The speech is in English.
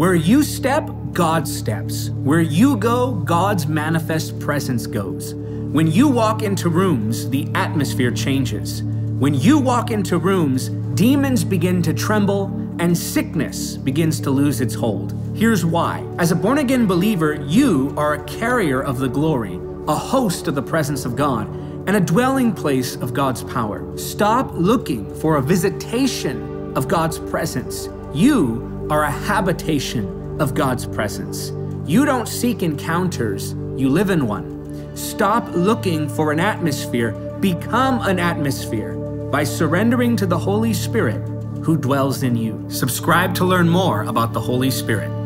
Where you step, God steps. Where you go, God's manifest presence goes. When you walk into rooms, the atmosphere changes. When you walk into rooms, demons begin to tremble and sickness begins to lose its hold. Here's why. As a born again believer, you are a carrier of the glory, a host of the presence of God, and a dwelling place of God's power. Stop looking for a visitation of God's presence. You are a habitation of God's presence. You don't seek encounters, you live in one. Stop looking for an atmosphere, become an atmosphere by surrendering to the Holy Spirit who dwells in you. Subscribe to learn more about the Holy Spirit.